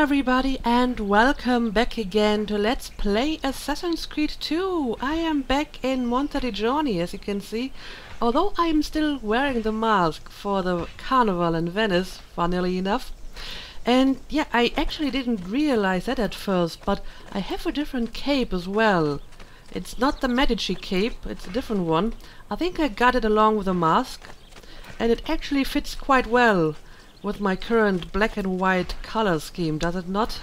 everybody and welcome back again to Let's Play Assassin's Creed 2. I am back in Monteriggioni as you can see, although I am still wearing the mask for the carnival in Venice, funnily enough. And yeah, I actually didn't realize that at first, but I have a different cape as well. It's not the Medici cape, it's a different one. I think I got it along with the mask, and it actually fits quite well with my current black and white color scheme, does it not?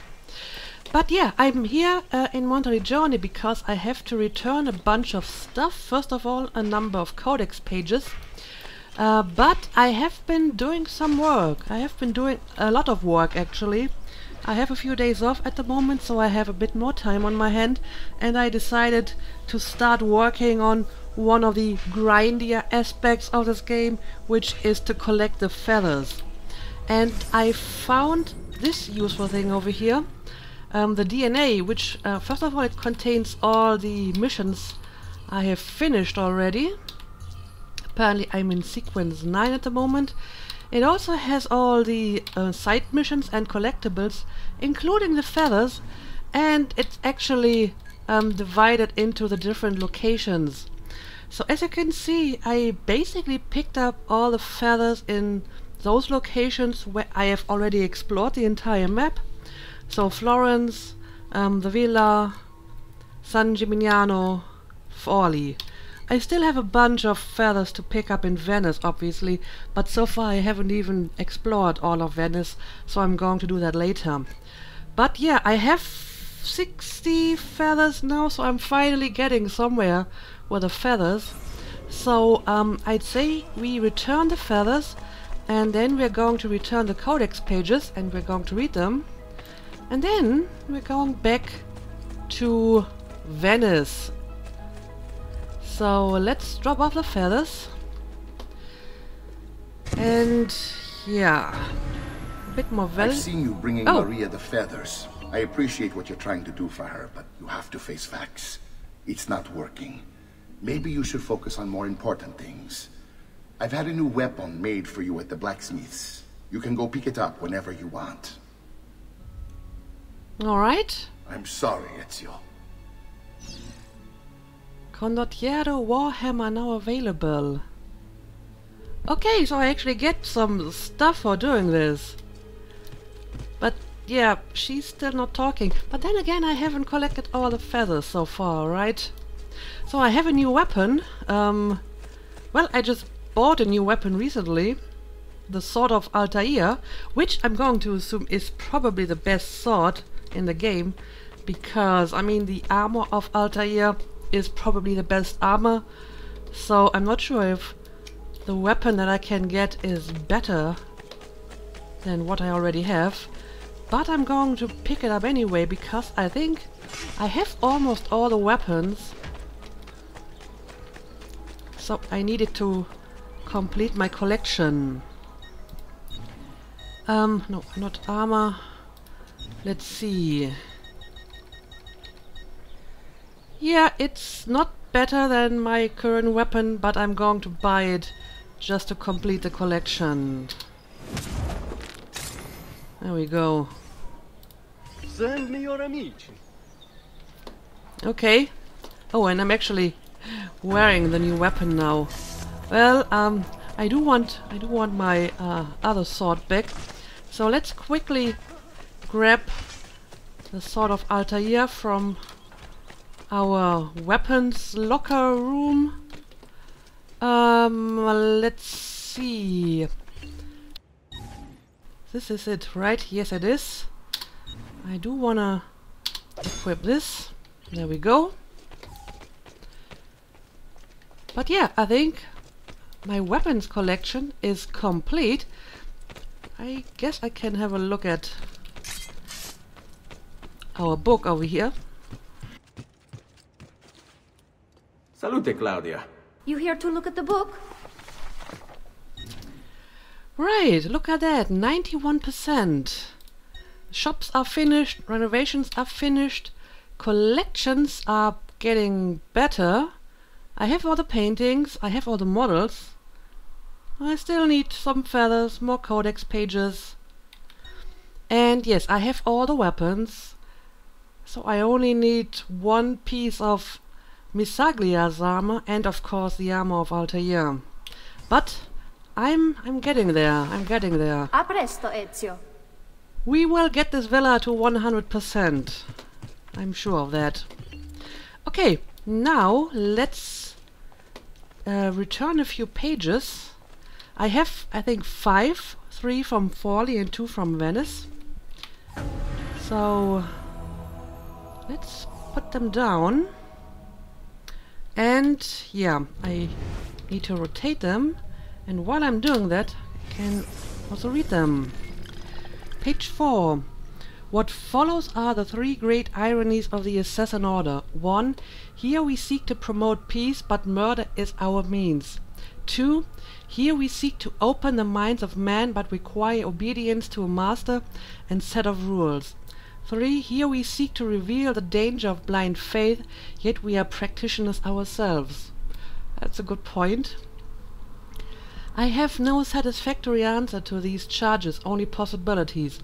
But yeah, I'm here uh, in Monteriggioni because I have to return a bunch of stuff. First of all, a number of codex pages. Uh, but I have been doing some work. I have been doing a lot of work actually. I have a few days off at the moment, so I have a bit more time on my hand, and I decided to start working on one of the grindier aspects of this game, which is to collect the feathers. And I found this useful thing over here, um, the DNA, which uh, first of all it contains all the missions I have finished already. Apparently I'm in sequence 9 at the moment. It also has all the uh, side missions and collectibles, including the feathers, and it's actually um, divided into the different locations. So as you can see, I basically picked up all the feathers in those locations where I have already explored the entire map. So Florence, um, the Villa, San Gimignano, Forli. I still have a bunch of feathers to pick up in Venice, obviously, but so far I haven't even explored all of Venice, so I'm going to do that later. But yeah, I have 60 feathers now, so I'm finally getting somewhere with the feathers. So um, I'd say we return the feathers and then we're going to return the codex pages and we're going to read them. And then we're going back to Venice. So let's drop off the feathers. And yeah, a bit more vel- I've seen you bringing Oh. Maria the feathers. I appreciate what you're trying to do for her, but you have to face facts. It's not working. Maybe you should focus on more important things. I've had a new weapon made for you at the blacksmith's. You can go pick it up whenever you want. Alright. I'm sorry, Ezio. Condottiero Warhammer now available. Okay, so I actually get some stuff for doing this. But yeah, she's still not talking. But then again, I haven't collected all the feathers so far, right? So I have a new weapon. Um, well, I just bought a new weapon recently. The Sword of Altair, which I'm going to assume is probably the best sword in the game. Because, I mean, the armor of Altair is probably the best armor. So I'm not sure if the weapon that I can get is better than what I already have. But I'm going to pick it up anyway because I think I have almost all the weapons. So I needed to complete my collection. Um, no, not armor. Let's see. Yeah, it's not better than my current weapon, but I'm going to buy it just to complete the collection. There we go. Send me your amici. Okay. Oh, and I'm actually wearing the new weapon now. Well, um, I do want, I do want my uh, other sword back. So let's quickly grab the sword of Altair from our weapons locker room. Um, let's see. This is it, right? Yes, it is. I do wanna equip this. There we go. But yeah, I think my weapons collection is complete. I guess I can have a look at our book over here. Salute, Claudia. You here to look at the book? Right, look at that, 91%. Shops are finished, renovations are finished, collections are getting better. I have all the paintings, I have all the models. I still need some feathers, more codex pages. And yes, I have all the weapons. So I only need one piece of Missaglia's armor and of course the armor of Altair. But I'm I'm getting there. I'm getting there. A presto, Ezio. We will get this villa to 100%. I'm sure of that. Okay, now let's uh, return a few pages. I have, I think, five. Three from Forli and two from Venice. So, let's put them down. And, yeah, I need to rotate them. And while I'm doing that, I can also read them. Page 4. What follows are the three great ironies of the Assassin Order. 1. Here we seek to promote peace, but murder is our means. 2. Here we seek to open the minds of men, but require obedience to a master and set of rules. 3. Here we seek to reveal the danger of blind faith, yet we are practitioners ourselves. That's a good point. I have no satisfactory answer to these charges, only possibilities.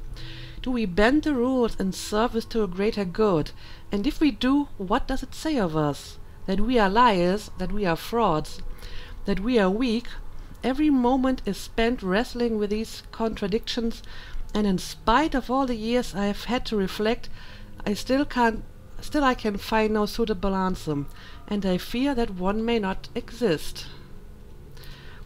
Do we bend the rules in service to a greater good? And if we do, what does it say of us? That we are liars, that we are frauds, that we are weak? Every moment is spent wrestling with these contradictions, and in spite of all the years I have had to reflect, I still can't still I can find no suitable answer, and I fear that one may not exist.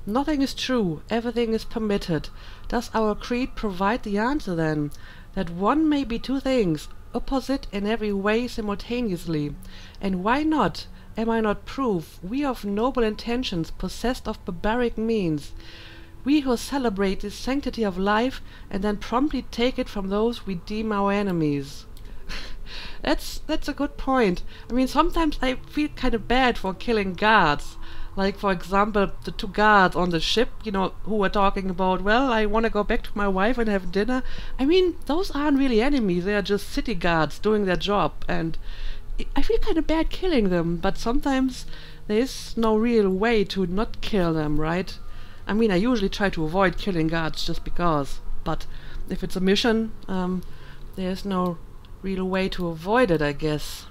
Nothing is true, everything is permitted. Does our creed provide the answer then? That one may be two things, opposite in every way simultaneously. And why not? Am I not proof, we of noble intentions, possessed of barbaric means, we who celebrate the sanctity of life and then promptly take it from those we deem our enemies? that's that's a good point. I mean, sometimes I feel kind of bad for killing guards. Like, for example, the two guards on the ship, you know, who were talking about, well, I want to go back to my wife and have dinner. I mean, those aren't really enemies, they are just city guards doing their job, and I feel kind of bad killing them, but sometimes there is no real way to not kill them, right? I mean, I usually try to avoid killing guards just because, but if it's a mission, um, there's no real way to avoid it, I guess.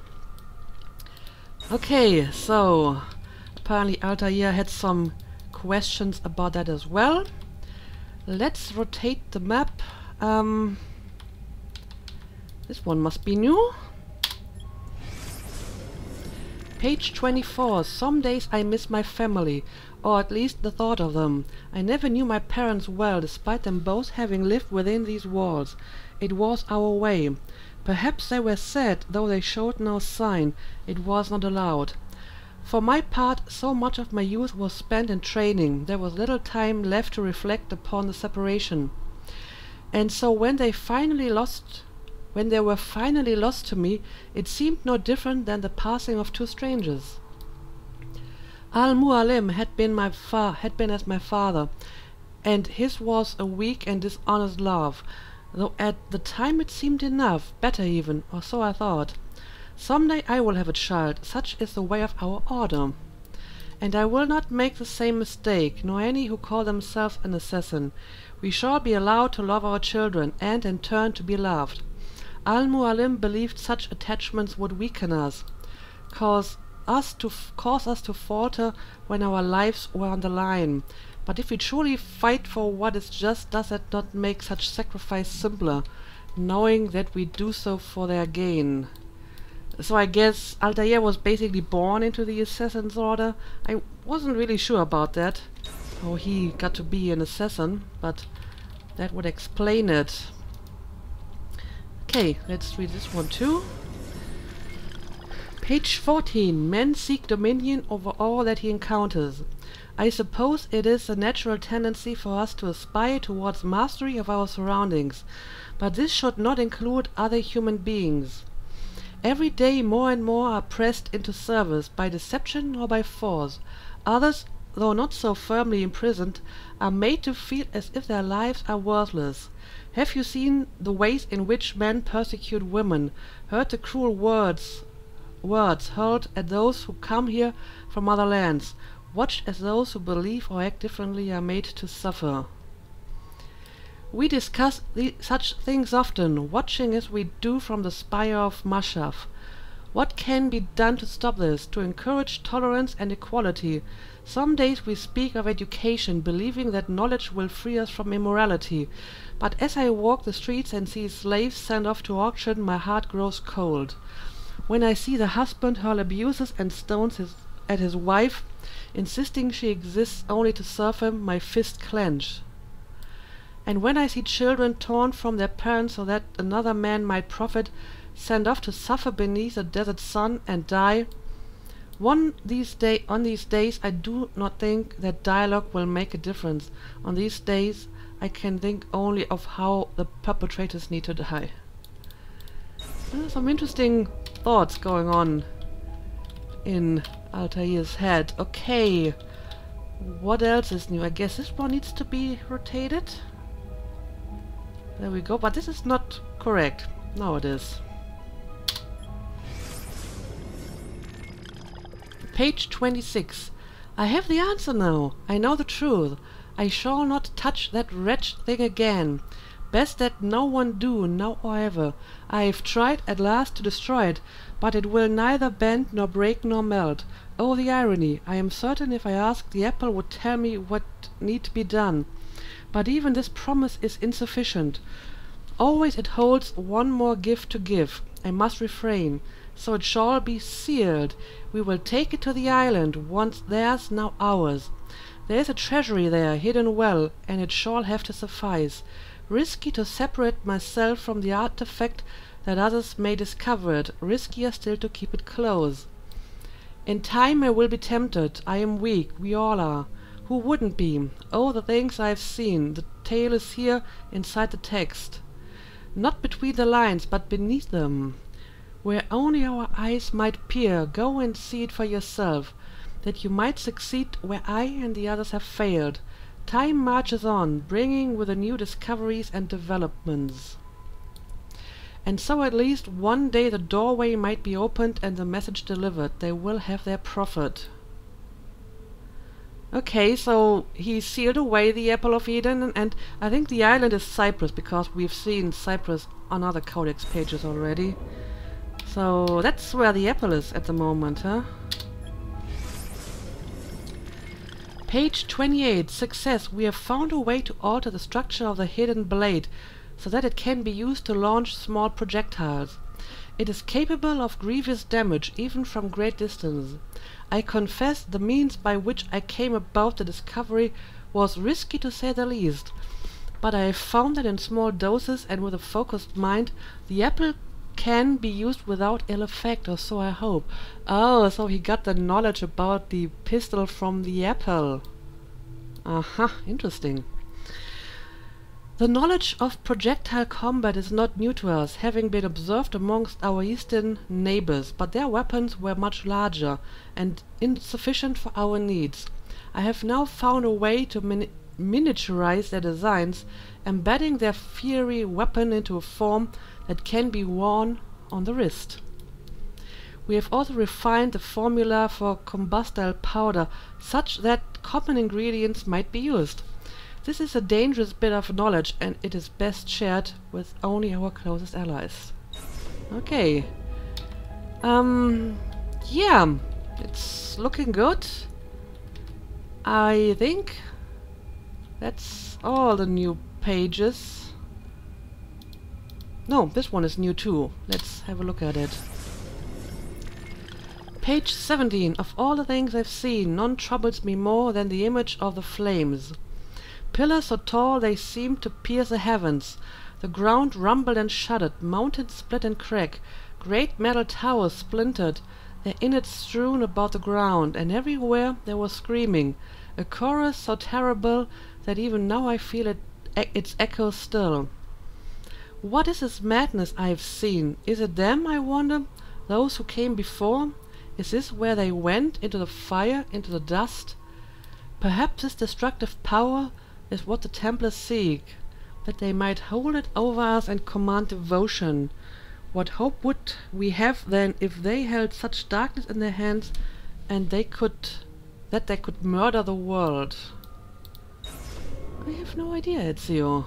Okay, so apparently Altair had some questions about that as well. Let's rotate the map. Um, this one must be new. Page 24. Some days I miss my family, or at least the thought of them. I never knew my parents well, despite them both having lived within these walls. It was our way. Perhaps they were sad, though they showed no sign. It was not allowed. For my part, so much of my youth was spent in training, there was little time left to reflect upon the separation. And so when they finally lost when they were finally lost to me, it seemed no different than the passing of two strangers. Al Mualim had been my fa had been as my father, and his was a weak and dishonest love, though at the time it seemed enough, better even, or so I thought. Some day I will have a child, such is the way of our order. And I will not make the same mistake, nor any who call themselves an assassin. We shall be allowed to love our children, and in turn to be loved. Al Mualim believed such attachments would weaken us, cause us to cause us to falter when our lives were on the line. But if we truly fight for what is just, does that not make such sacrifice simpler, knowing that we do so for their gain? So I guess Altair was basically born into the Assassin's Order. I wasn't really sure about that, how he got to be an assassin, but that would explain it. Okay, let's read this one too. Page 14. Men seek dominion over all that he encounters. I suppose it is a natural tendency for us to aspire towards mastery of our surroundings, but this should not include other human beings. Every day more and more are pressed into service, by deception or by force. Others, though not so firmly imprisoned, are made to feel as if their lives are worthless. Have you seen the ways in which men persecute women, heard the cruel words words hurled at those who come here from other lands, watched as those who believe or act differently are made to suffer? We discuss such things often, watching as we do from the spire of Masyaf. What can be done to stop this, to encourage tolerance and equality? Some days we speak of education, believing that knowledge will free us from immorality. But as I walk the streets and see slaves sent off to auction, my heart grows cold. When I see the husband hurl abuses and stones his, at his wife, insisting she exists only to serve him, my fist clench. And when I see children torn from their parents so that another man might profit, sent off to suffer beneath a desert sun and die, one these day on these days I do not think that dialogue will make a difference. On these days I can think only of how the perpetrators need to die. Some interesting thoughts going on in Altair's head. Okay. What else is new? I guess this one needs to be rotated. There we go, but this is not correct. No, it is. Page 26. I have the answer now. I know the truth. I shall not touch that wretched thing again. Best that no one do, now or ever. I have tried at last to destroy it, but it will neither bend nor break nor melt. Oh, the irony! I am certain if I asked the apple would tell me what need be done. But even this promise is insufficient. Always it holds one more gift to give. I must refrain. So it shall be sealed. We will take it to the island, once theirs, now ours. There is a treasury there, hidden well, and it shall have to suffice. Risky to separate myself from the artifact that others may discover it, riskier still to keep it close. In time I will be tempted. I am weak. We all are. Who wouldn't be? Oh, the things I have seen. The tale is here, inside the text. Not between the lines, but beneath them. Where only our eyes might peer, go and see it for yourself, that you might succeed where I and the others have failed. Time marches on, bringing with it new discoveries and developments. And so at least one day the doorway might be opened and the message delivered. They will have their prophet. Okay, so he sealed away the Apple of Eden, and, I think the island is Cyprus, because we've seen Cyprus on other codex pages already. So that's where the apple is at the moment, huh? Page 28. Success. We have found a way to alter the structure of the hidden blade so that it can be used to launch small projectiles. It is capable of grievous damage, even from great distance. I confess the means by which I came about the discovery was risky to say the least, but I have found that in small doses and with a focused mind, the apple can be used without ill effect, or so I hope. Oh, so he got the knowledge about the pistol from the apple. Aha, uh -huh, interesting. The knowledge of projectile combat is not new to us, having been observed amongst our eastern neighbors, but their weapons were much larger and insufficient for our needs. I have now found a way to min miniaturize their designs, embedding their fiery weapon into a form that can be worn on the wrist. We have also refined the formula for combustible powder such that common ingredients might be used. This is a dangerous bit of knowledge and it is best shared with only our closest allies. Okay. Um, yeah, it's looking good. I think that's all the new pages. No, this one is new too. Let's have a look at it. Page 17. Of all the things I've seen, none troubles me more than the image of the flames. Pillars so tall they seemed to pierce the heavens. The ground rumbled and shuddered, mountains split and crack, great metal towers splintered, their innards strewn about the ground, and everywhere there was screaming, a chorus so terrible that even now I feel it, e its echo still. What is this madness I have seen? Is it them, I wonder, those who came before? Is this where they went, into the fire, into the dust? Perhaps this destructive power is what the Templars seek, that they might hold it over us and command devotion. What hope would we have then if they held such darkness in their hands and they could that they could murder the world? I have no idea, Ezio.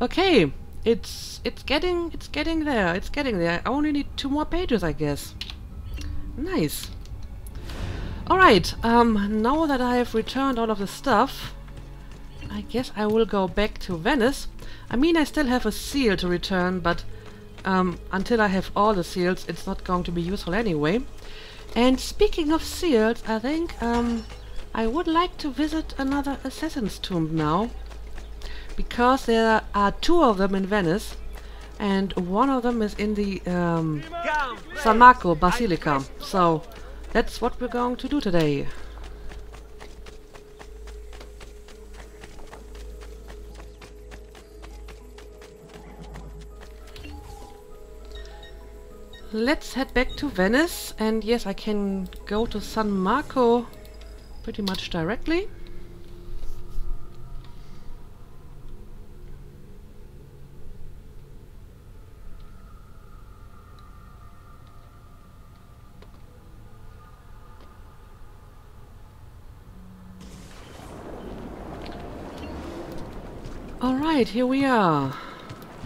Okay, it's it's getting it's getting there. It's getting there. I only need two more pages, I guess. Nice. All right. Um, now that I have returned all of the stuff, I guess I will go back to Venice. I mean, I still have a seal to return, but um, until I have all the seals, it's not going to be useful anyway. And speaking of seals, I think um, I would like to visit another assassin's tomb now because there are two of them in Venice and one of them is in the um, San Marco Basilica. So that's what we're going to do today. Let's head back to Venice and yes I can go to San Marco pretty much directly. Alright, here we are.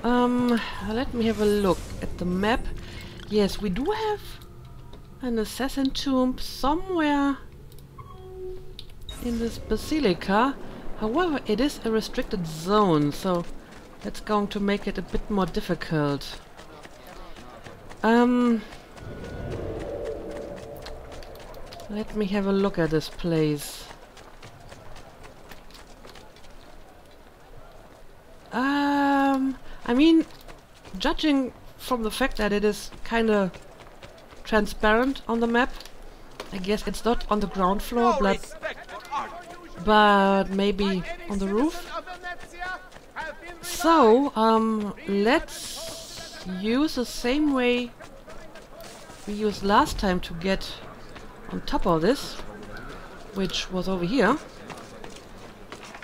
Um, let me have a look at the map. Yes, we do have an assassin tomb somewhere in this basilica. However, it is a restricted zone, so that's going to make it a bit more difficult. Um, let me have a look at this place. Um, I mean, judging from the fact that it is kind of transparent on the map, I guess it's not on the ground floor, but, but maybe on the roof. So, um, let's use the same way we used last time to get on top of this, which was over here.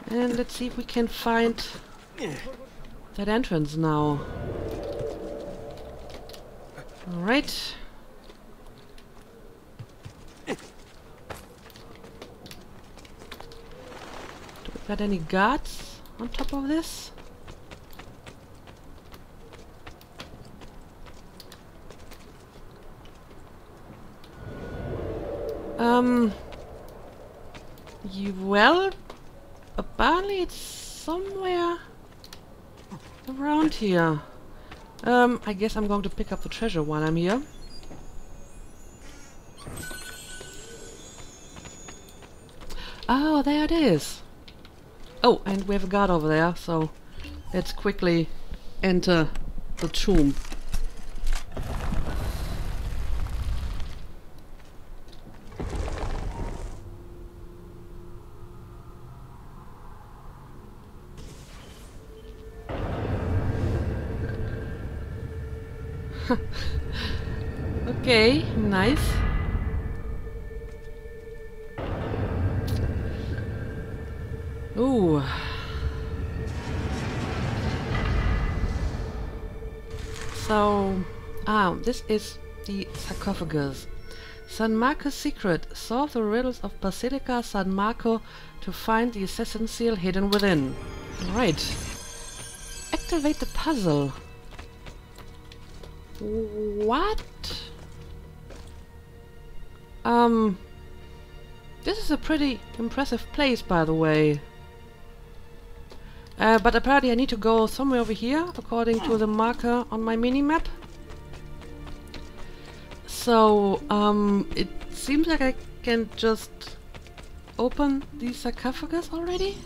And let's see if we can find that entrance now. Alright. Got any guards on top of this? Um... You, well, apparently it's somewhere around here. Um, I guess I'm going to pick up the treasure while I'm here. Oh, there it is. Oh, and we have a guard over there, so let's quickly enter the tomb. okay, nice. This is the sarcophagus. San Marco's secret. Solve the riddles of Basilica San Marco to find the assassin seal hidden within. Right. Activate the puzzle. What? Um... This is a pretty impressive place, by the way. Uh, but apparently I need to go somewhere over here, according to the marker on my mini-map. So, um, it seems like I can just open the sarcophagus already?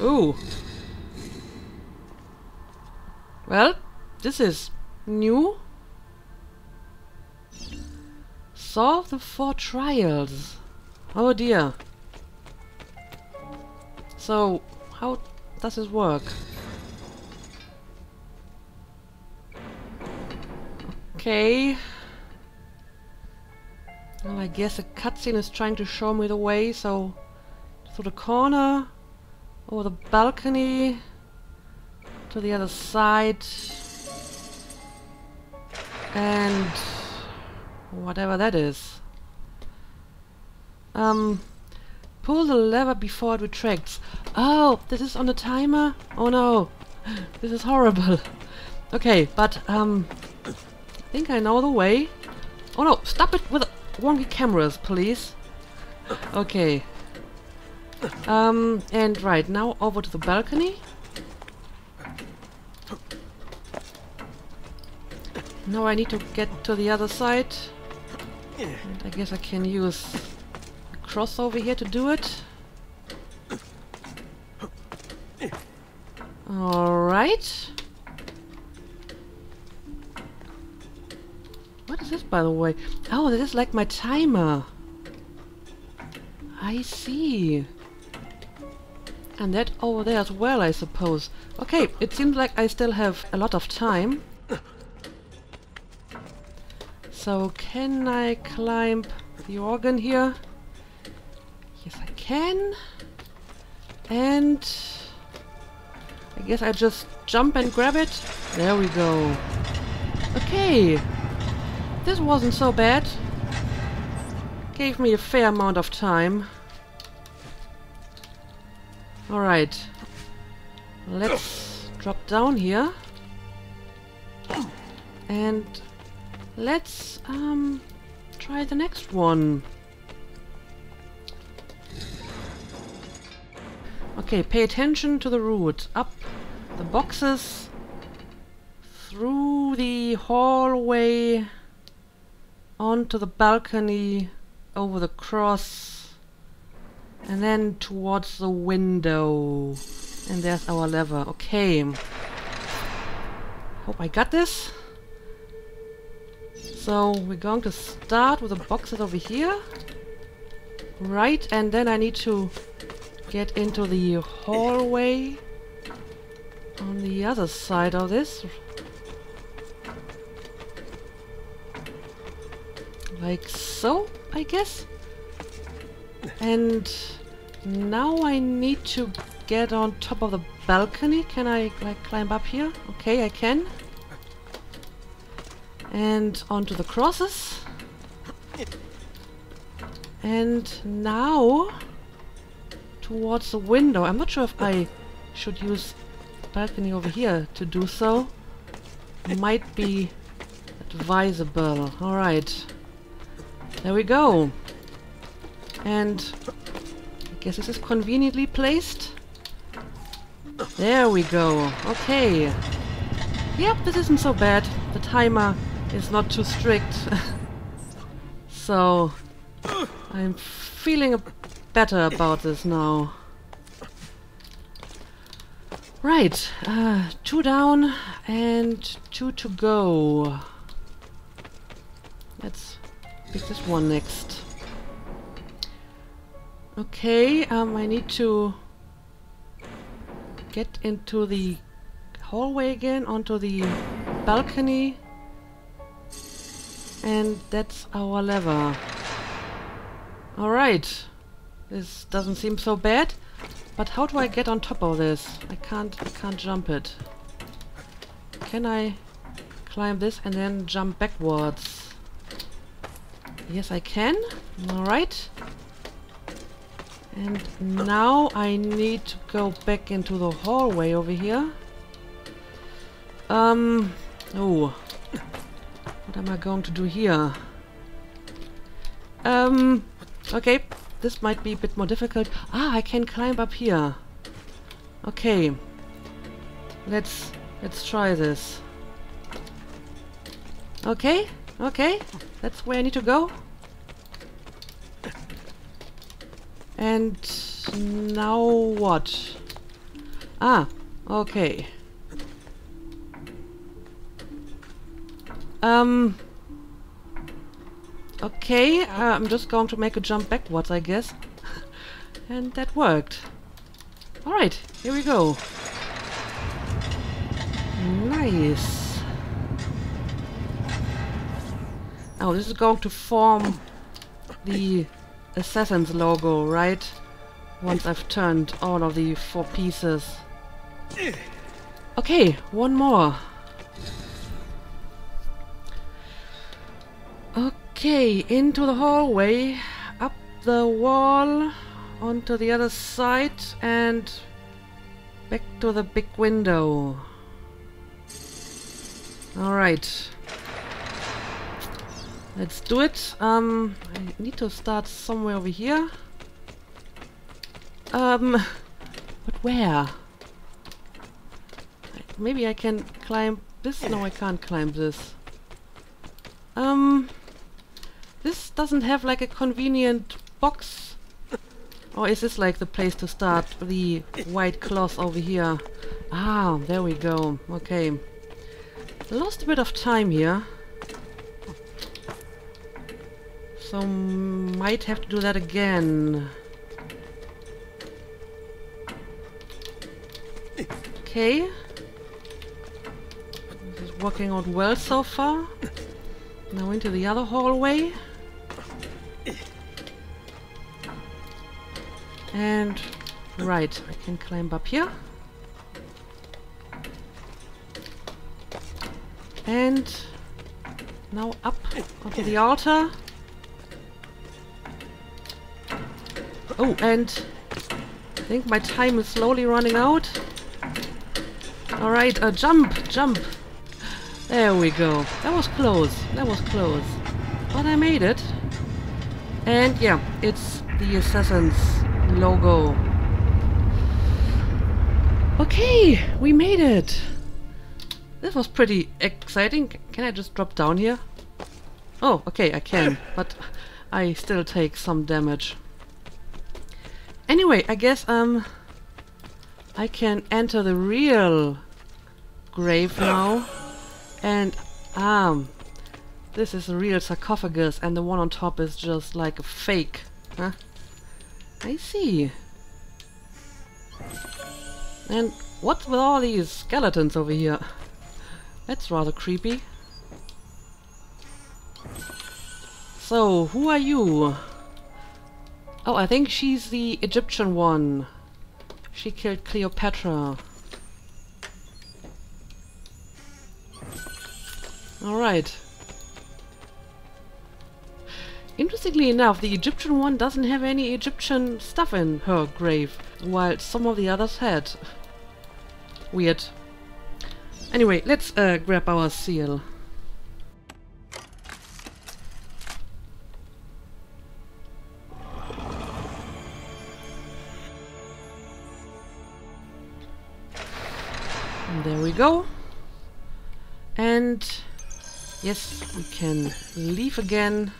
Ooh. Well, this is new. Solve the four trials. Oh dear. So, how does this work? Okay. Well, I guess a cutscene is trying to show me the way, so... Through the corner, over the balcony, to the other side, and whatever that is. Um, pull the lever before it retracts. Oh, this is on a timer? Oh no, this is horrible. Okay, but um, I think I know the way. Oh no, stop it with the wonky cameras, please. Okay. Um, and right, now over to the balcony. Now I need to get to the other side. And I guess I can use a cross over here to do it. Alright. What is this, by the way? Oh, this is like my timer. I see. And that over there as well, I suppose. Okay, it seems like I still have a lot of time. So, can I climb the organ here? Yes, I can. And... I guess I just jump and grab it. There we go. Okay. This wasn't so bad. Gave me a fair amount of time. Alright. Let's drop down here. And let's um try the next one. Okay, pay attention to the route. Up the boxes, through the hallway, onto the balcony, over the cross, and then towards the window. And there's our lever. Okay. Hope I got this. So we're going to start with the boxes over here. Right, and then I need to get into the hallway on the other side of this. Like so, I guess. And now I need to get on top of the balcony. Can I like climb up here? Okay, I can. And onto the crosses. And now towards the window. I'm not sure if I should use balcony over here to do so. Might be advisable. Alright. There we go. And I guess this is conveniently placed. There we go. Okay. Yep, this isn't so bad. The timer is not too strict. so I'm feeling a better about this now. Right, uh, two down and two to go. Let's pick this one next. Okay, um, I need to get into the hallway again, onto the balcony. And that's our lever. Alright. This doesn't seem so bad. But how do I get on top of this? I can't I can't jump it. Can I climb this and then jump backwards? Yes I can. Alright. And now I need to go back into the hallway over here. Um oh. What am I going to do here? Um okay, this might be a bit more difficult. Ah, I can climb up here. Okay. Let's let's try this. Okay, okay. That's where I need to go. And now what? Ah, okay. Um Okay, uh, I'm just going to make a jump backwards, I guess. and that worked. Alright, here we go. Nice. Oh, this is going to form the Assassin's logo, right? Once I've turned all of the four pieces. Okay, one more. Okay, into the hallway, up the wall onto the other side and back to the big window. Alright. Let's do it. Um, I need to start somewhere over here. Um, but where? Maybe I can climb this? No, I can't climb this. Um, this doesn't have like a convenient box. Or is this like the place to start? The white cloth over here. Ah, there we go. Okay. Lost a bit of time here. So might have to do that again. Okay. This is working out well so far. Now into the other hallway. And right, I can climb up here. And now up onto the altar. Oh, and I think my time is slowly running out. Alright, uh, jump, jump. There we go. That was close. That was close. But I made it. And yeah, it's the Assassin's logo. Okay, we made it. This was pretty exciting. Can I just drop down here? Oh, okay, I can, but I still take some damage. Anyway, I guess um I can enter the real grave now. And um this is a real sarcophagus and the one on top is just like a fake. Huh? I see. And what's with all these skeletons over here? That's rather creepy. So, who are you? Oh, I think she's the Egyptian one. She killed Cleopatra. Alright. Interestingly enough, the Egyptian one doesn't have any Egyptian stuff in her grave, while some of the others had. Weird. Anyway, let's uh, grab our seal. There we go. And yes, we can leave again.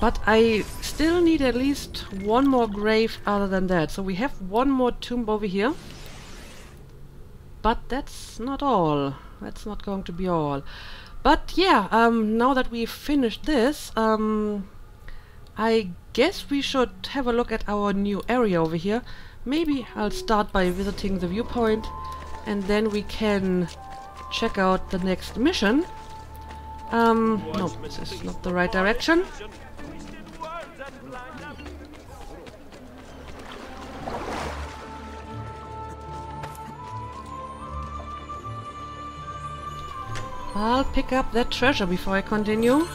But I still need at least one more grave other than that. So we have one more tomb over here. But that's not all. That's not going to be all. But yeah, um, now that we've finished this, um, I guess we should have a look at our new area over here. Maybe I'll start by visiting the viewpoint and then we can check out the next mission. Um, no, this is not the right direction. I'll pick up that treasure before I continue.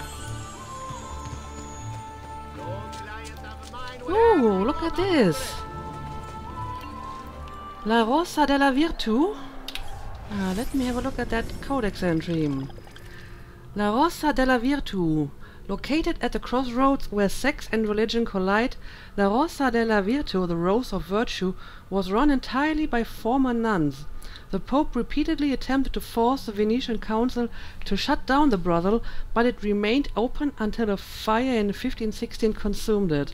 Ooh, look at this! La Rosa della Virtu. Uh, let me have a look at that codex entry. La Rosa della Virtu. Located at the crossroads where sex and religion collide, La Rosa della Virtu, the Rose of Virtue, was run entirely by former nuns. The Pope repeatedly attempted to force the Venetian council to shut down the brothel, but it remained open until a fire in 1516 consumed it.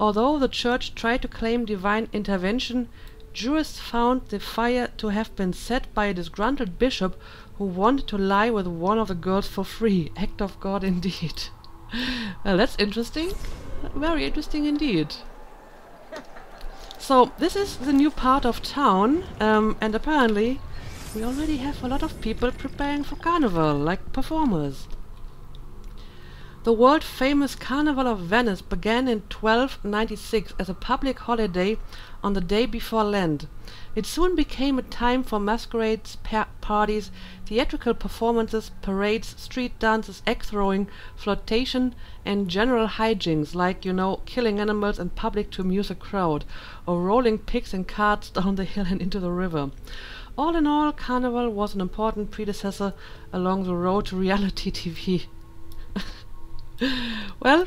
Although the church tried to claim divine intervention, jurists found the fire to have been set by a disgruntled bishop who wanted to lie with one of the girls for free. Act of God indeed. well, that's interesting. Very interesting indeed. So, this is the new part of town, um, and apparently we already have a lot of people preparing for carnival, like performers. The world famous Carnival of Venice began in 1296 as a public holiday on the day before Lent. It soon became a time for masquerades, pa parties, theatrical performances, parades, street dances, egg throwing, flirtation, and general hijinks like, you know, killing animals in public to amuse a crowd, or rolling pigs and carts down the hill and into the river. All in all, Carnival was an important predecessor along the road to reality TV. Well,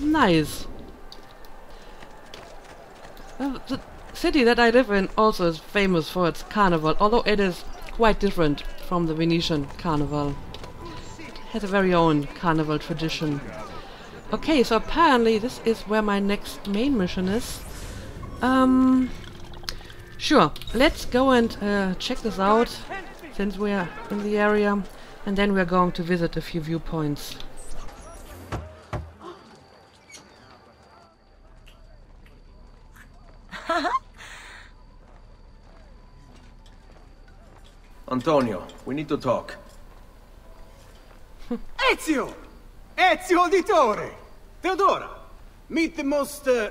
nice. Well, the city that I live in also is famous for its carnival, although it is quite different from the Venetian carnival. It has a very own carnival tradition. Okay, so apparently this is where my next main mission is. Um, sure, let's go and uh, check this out, since we are in the area, and then we are going to visit a few viewpoints. Antonio, we need to talk. Ezio! Ezio Auditore! Theodora! Meet the most uh,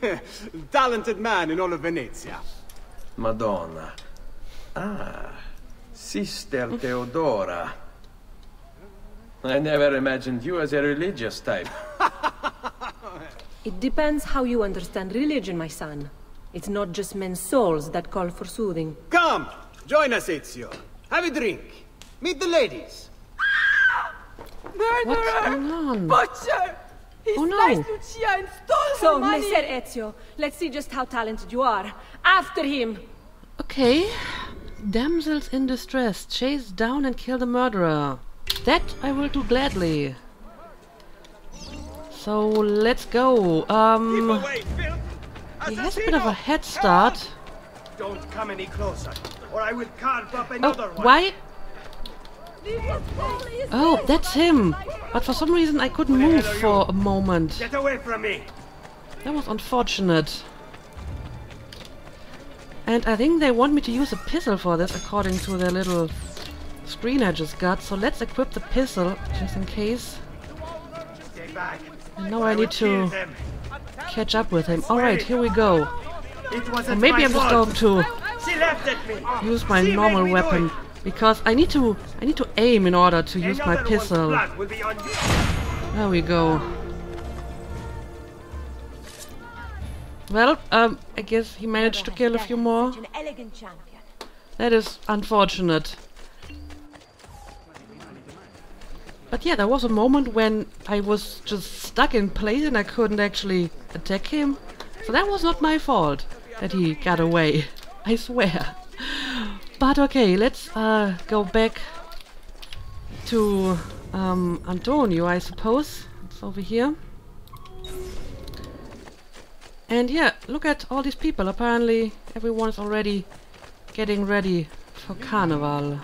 talented man in all of Venezia. Madonna. Ah, Sister Theodora. I never imagined you as a religious type. It depends how you understand religion, my son. It's not just men's souls that call for soothing. Come! Join us, Ezio. Have a drink. Meet the ladies. What's going on? Butcher! He Oh, no. sliced Lucia and stole So, her money! So, Messer Ezio, let's see just how talented you are. After him! Okay. Damsels in distress. Chase down and kill the murderer. That I will do gladly. So let's go. Um, Away, Phil! He has a bit of a head start. Don't come any closer, or I will carve up Oh, another one. why? Oh, that's him. But for some reason I couldn't move for a moment. Get away from me! That was unfortunate. And I think they want me to use a pistol for this, according to their little screen I just got. So let's equip the pistol, just in case. Stay back. And now I need to them. Catch up with him. Alright, here we go. It maybe I'm just going to She laughed at me. use my normal weapon. Because I need to I need to aim in order to use my pistol. blood will be on you. There we go. Well, um, I guess he managed to kill a few more. An elegant champion. That is unfortunate. But yeah, there was a moment when I was just stuck in place and I couldn't actually attack him. So that was not my fault that he got away. I swear. But okay, let's uh, go back to um, Antonio, I suppose. It's over here. And yeah, look at all these people. Apparently, everyone's already getting ready for Carnival.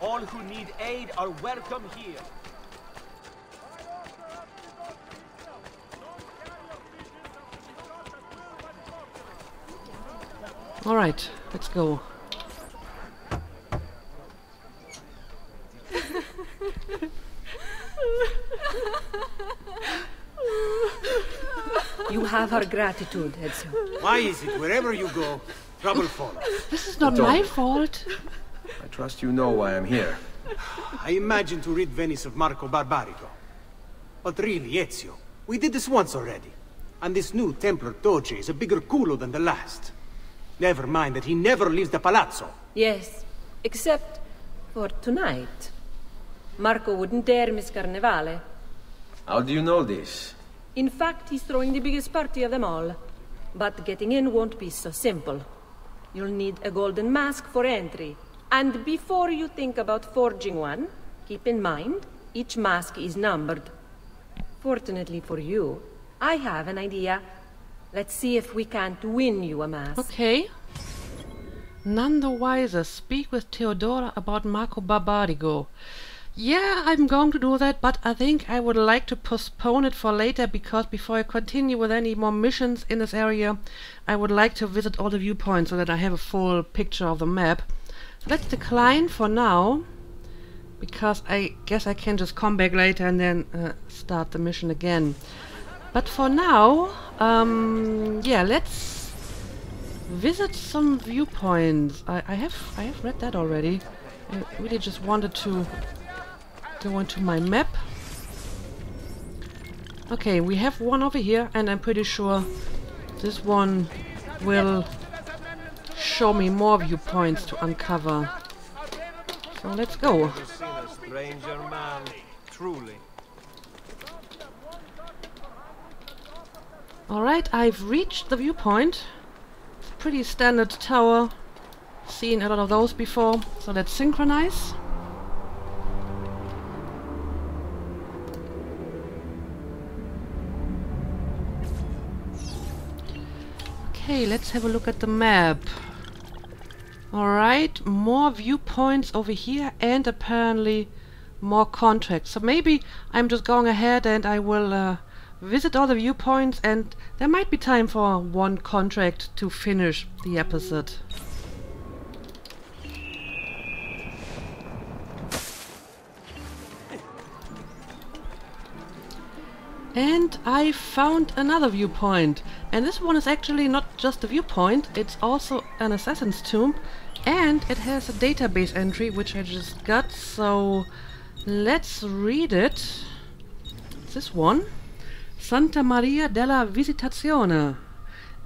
All who need aid are welcome here. Alright, let's go. You have our gratitude, Ezio. Why is it wherever you go, trouble follows? This is not my fault. I trust you know why I'm here. I imagine to rid Venice of Marco Barbarigo. But really, Ezio, we did this once already. And this new Templar Doge is a bigger culo than the last. Never mind that he never leaves the palazzo. Yes, except for tonight. Marco wouldn't dare miss Carnevale. How do you know this? In fact, he's throwing the biggest party of them all. But getting in won't be so simple. You'll need a golden mask for entry. And before you think about forging one, keep in mind, each mask is numbered. Fortunately for you, I have an idea. Let's see if we can't win you a mask. Okay. None the wiser. Speak with Theodora about Marco Barbarigo. Yeah, I'm going to do that, but I think I would like to postpone it for later because before I continue with any more missions in this area, I would like to visit all the viewpoints so that I have a full picture of the map. Let's decline for now because I guess I can just come back later and then uh, start the mission again. But for now, um, yeah, let's visit some viewpoints. I, I have I have read that already. I really just wanted to go into my map. Okay, we have one over here, and I'm pretty sure this one will show me more viewpoints to uncover. So let's go. stranger man, truly. Alright, I've reached the viewpoint. Pretty standard tower. Seen a lot of those before. So let's synchronize. Okay, let's have a look at the map. Alright, more viewpoints over here and apparently more contracts. So maybe I'm just going ahead and I will uh, visit all the viewpoints and there might be time for one contract to finish the episode. And I found another viewpoint. And this one is actually not just a viewpoint, it's also an assassin's tomb. And it has a database entry, which I just got, so let's read it. This one. Santa Maria della Visitazione.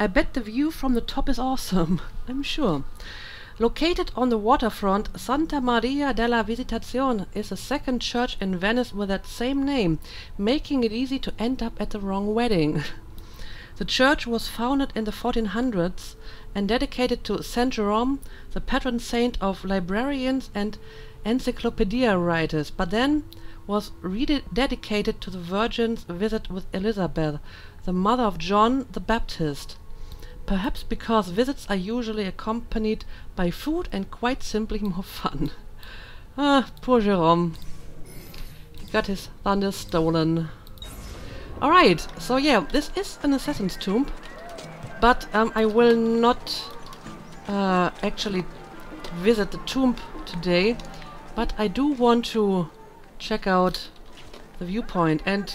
I bet the view from the top is awesome. I'm sure. Located on the waterfront, Santa Maria della Visitazione is the second church in Venice with that same name, making it easy to end up at the wrong wedding. the church was founded in the 1400s and dedicated to Saint Jerome, the patron saint of librarians and encyclopedia writers, but then was rededicated to the Virgin's visit with Elizabeth, the mother of John the Baptist. Perhaps because visits are usually accompanied by food and quite simply more fun. Ah, poor Jerome. He got his thunder stolen. Alright, so yeah, this is an assassin's tomb, but um, I will not uh, actually visit the tomb today, but I do want to check out the viewpoint and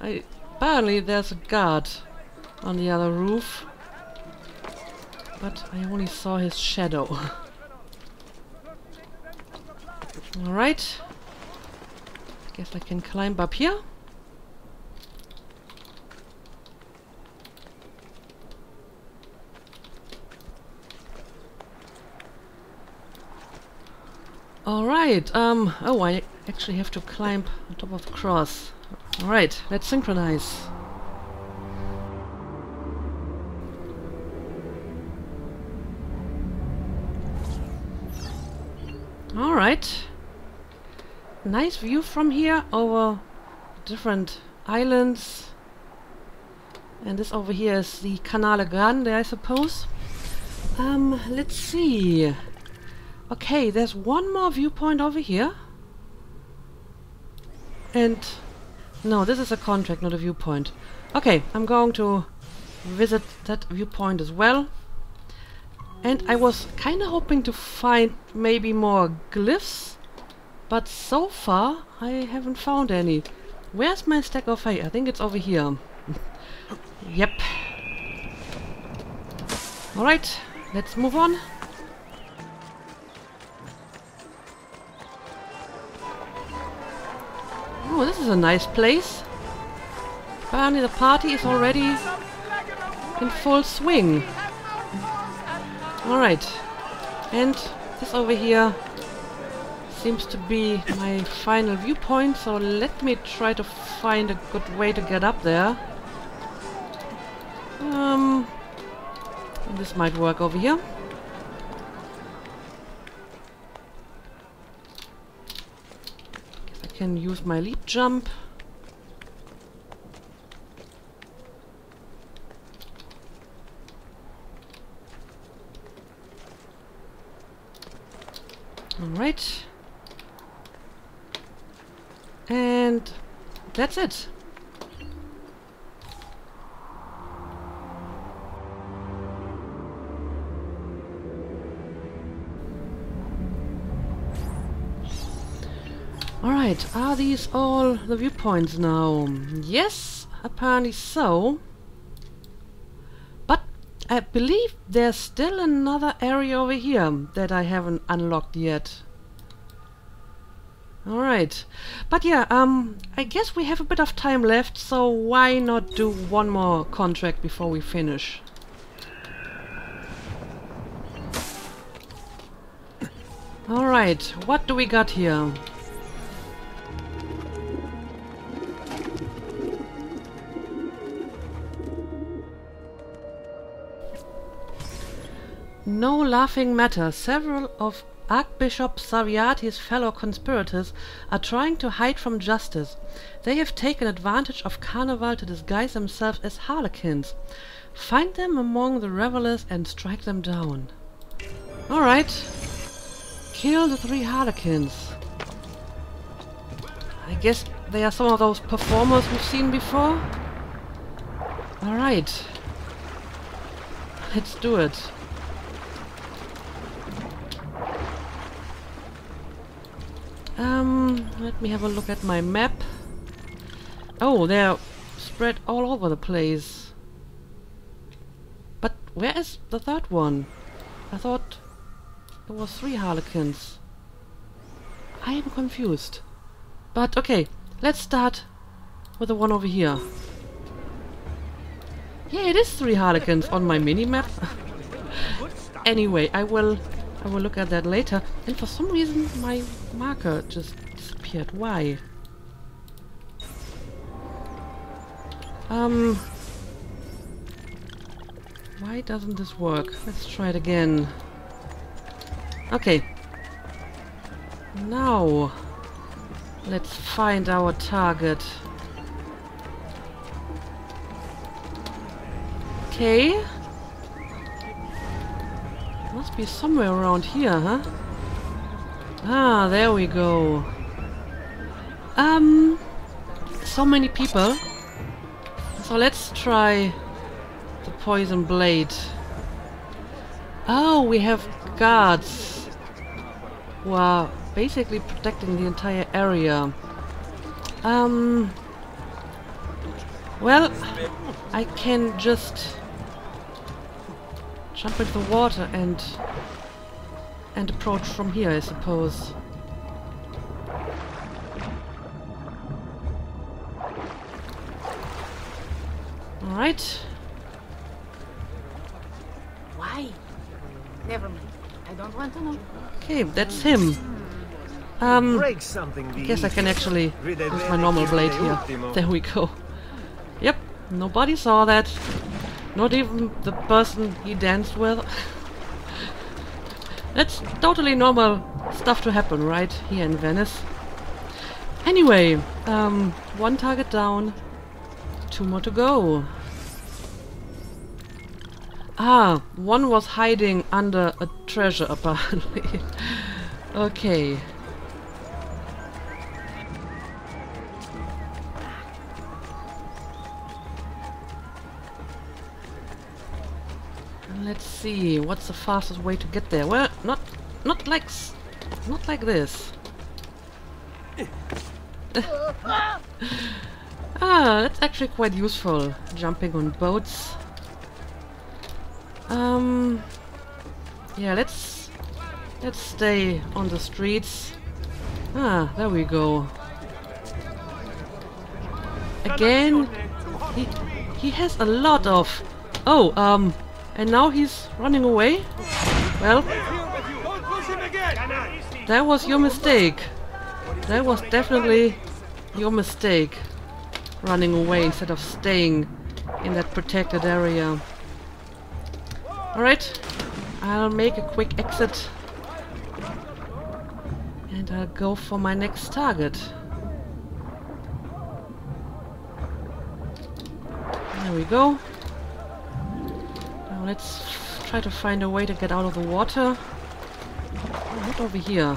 I, apparently there's a guard on the other roof but I only saw his shadow. Alright. I guess I can climb up here. Alright, um, oh, I actually have to climb on top of the cross. Alright, let's synchronize. Alright. Nice view from here over different islands. And this over here is the Canale Grande, I suppose. Um, let's see. Okay, there's one more viewpoint over here. And... No, this is a contract, not a viewpoint. Okay, I'm going to visit that viewpoint as well. And I was kind of hoping to find maybe more glyphs, but so far I haven't found any. Where's my stack of hay? I think it's over here. yep. Alright, let's move on. Oh, this is a nice place. Apparently the party is already in full swing. Alright. And this over here seems to be my final viewpoint, so let me try to find a good way to get up there. Um, this might work over here. can use my leap jump. Alright. And that's it. Alright, are these all the viewpoints now? Yes, apparently so. But I believe there's still another area over here that I haven't unlocked yet. Alright. But yeah, um, I guess we have a bit of time left, so why not do one more contract before we finish? Alright, what do we got here? No laughing matter. Several of Archbishop Salviati's fellow conspirators are trying to hide from justice. They have taken advantage of Carnival to disguise themselves as harlequins. Find them among the revelers and strike them down. Alright. Kill the three harlequins. I guess they are some of those performers we've seen before? Alright. Let's do it. Um, let me have a look at my map. Oh, they're spread all over the place. But where is the third one? I thought there was three harlequins. I am confused. But okay, let's start with the one over here. Yeah, it is three harlequins on my mini-map. anyway, I will I will look at that later. And for some reason my marker just disappeared. Why? Um... Why doesn't this work? Let's try it again. Okay. Now... Let's find our target. Okay. Be somewhere around here, huh? Ah, there we go. Um, so many people. So let's try the poison blade. Oh, we have guards who are basically protecting the entire area. Um, well, I can just jump into the water and and approach from here, I suppose. Alright. Why? Never mind. I don't want to know. Okay, that's him. Um, Break something I guess I can actually use my normal blade here. There we go. Yep, nobody saw that. Not even the person he danced with. That's totally normal stuff to happen, right? Here in Venice. Anyway, um, one target down. Two more to go. Ah, one was hiding under a treasure apparently. okay. See, what's the fastest way to get there? Well, not not like not like this. ah, that's actually quite useful, jumping on boats. Um, yeah, let's let's stay on the streets. Ah, there we go. Again, he he has a lot of. Oh, um, and now he's running away? Well, that was your mistake. That was definitely your mistake. Running away instead of staying in that protected area. Alright, I'll make a quick exit. And I'll go for my next target. There we go. Let's try to find a way to get out of the water. Not over here.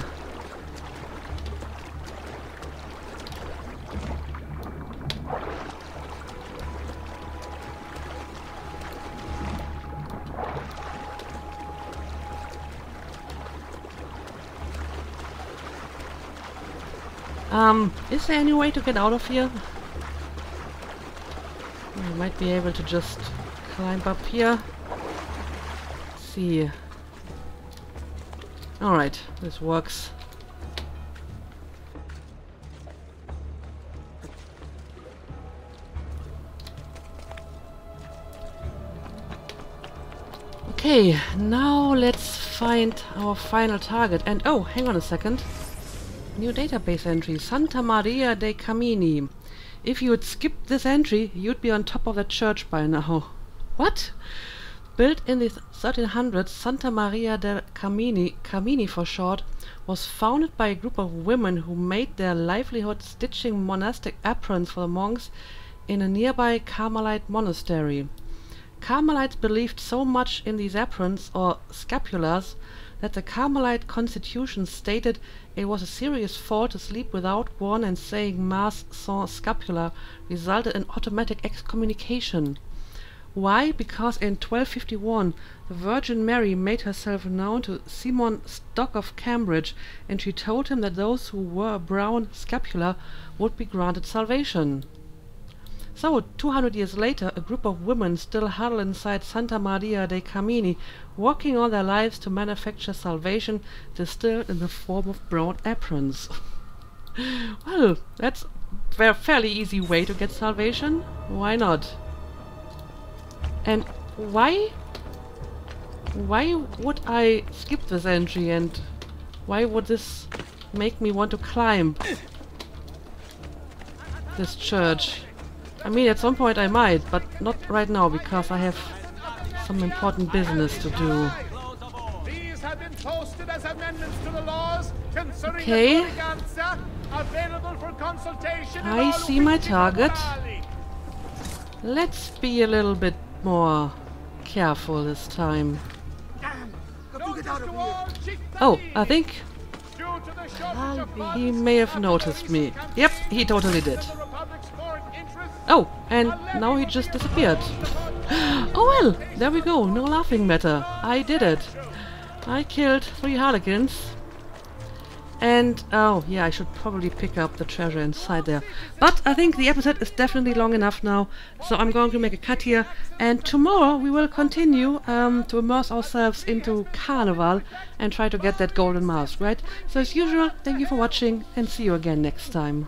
Um, is there any way to get out of here? I might be able to just climb up here. See. Alright, this works. Okay, now let's find our final target. And oh, hang on a second. New database entry, Santa Maria dei Carmini. If you had skipped this entry, you'd be on top of the church by now. What? Built in the 1300s, Santa Maria dei Carmini, Carmini for short, was founded by a group of women who made their livelihood stitching monastic aprons for the monks in a nearby Carmelite monastery. Carmelites believed so much in these aprons, or scapulars, that the Carmelite constitution stated it was a serious fault to sleep without one and saying Mass sans scapula resulted in automatic excommunication. Why? Because in 1251 the Virgin Mary made herself known to Simon Stock of Cambridge and she told him that those who wore a brown scapula would be granted salvation. So, 200 years later, a group of women still huddle inside Santa Maria dei Carmini, working all their lives to manufacture salvation distilled in the form of brown aprons. well, that's a fairly easy way to get salvation. Why not? And why... Why would I skip this entry and why would this make me want to climb this church? I mean, at some point I might, but not right now because I have some important business to do. Okay. I see my target. Let's be a little bit more careful this time. Oh, oh, I think he may have noticed me. Yep, he totally did. Oh, and now he just disappeared. oh well, there we go, no laughing matter. I did it. I killed three harlequins. And, oh, yeah, I should probably pick up the treasure inside there. But I think the episode is definitely long enough now, so I'm going to make a cut here. And tomorrow we will continue um, to immerse ourselves into Carnival and try to get that golden mask, right? So as usual, thank you for watching and see you again next time.